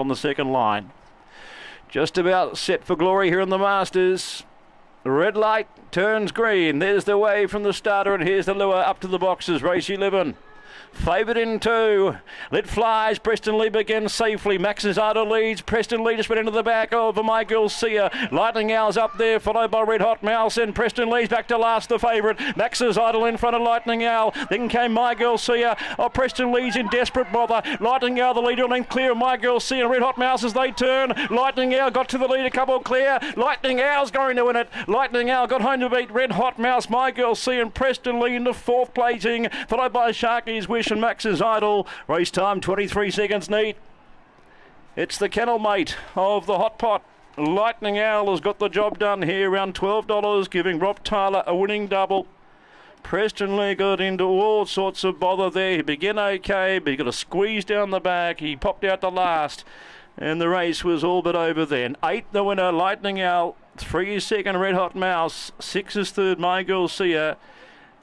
on the second line. Just about set for glory here in the Masters. The red light turns green. There's the way from the starter, and here's the lure up to the boxes. Race 11. Favoured in two. Lit flies. Preston Lee begins safely. Max's Idol leads. Preston Lee just went into the back over My Girl Sia. Lightning Owl's up there, followed by Red Hot Mouse. And Preston Lee's back to last, the favourite. Max's Idol in front of Lightning Owl. Then came My Girl Sia. Oh, Preston Lee's in desperate bother. Lightning Owl, the leader, length clear. My Girl Sia and Red Hot Mouse as they turn. Lightning Owl got to the lead, a couple clear. Lightning Owl's going to win it. Lightning Owl got home to beat Red Hot Mouse. My Girl Sia and Preston Lee in the fourth placing, followed by Wish and Max's Idol. Race time 23 seconds neat. It's the kennel mate of the hot pot. Lightning Owl has got the job done here, around $12, giving Rob Tyler a winning double. Preston Lee got into all sorts of bother there. He began okay, but he got a squeeze down the back. He popped out the last, and the race was all but over then. Eight, the winner, Lightning Owl. Three is second, Red Hot Mouse. Six is third, My Girl Sia.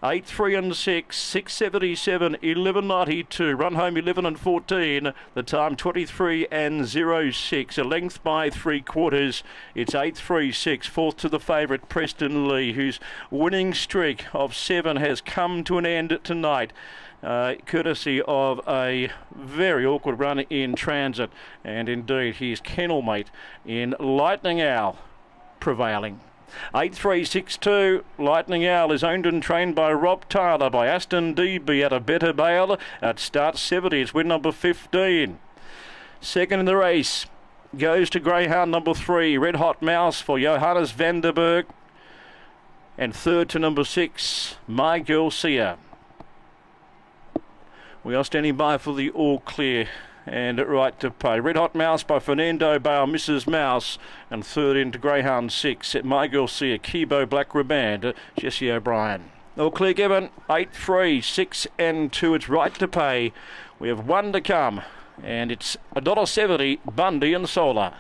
8, 3 and 6, 677, 1192. Run home 11 and 14. The time 23 and 06. A length by three quarters. It's 8, 3, 6. Fourth to the favourite, Preston Lee, whose winning streak of seven has come to an end tonight. Uh, courtesy of a very awkward run in transit, and indeed his kennel mate in Lightning Owl prevailing. 8362 Lightning Owl is owned and trained by Rob Tyler by Aston Dee Bee at a better bail at start 70. It's win number 15. Second in the race goes to Greyhound number three, Red Hot Mouse for Johannes Vanderberg. And third to number six, My Girl Sia. We are standing by for the all clear and right to pay. Red Hot Mouse by Fernando Bale, Mrs. Mouse, and third into Greyhound 6. At My Girl Sia, Kibo Black Riband, Jesse O'Brien. All clear given, 8 3, 6 and 2. It's right to pay. We have one to come, and it's $1.70, Bundy and Solar.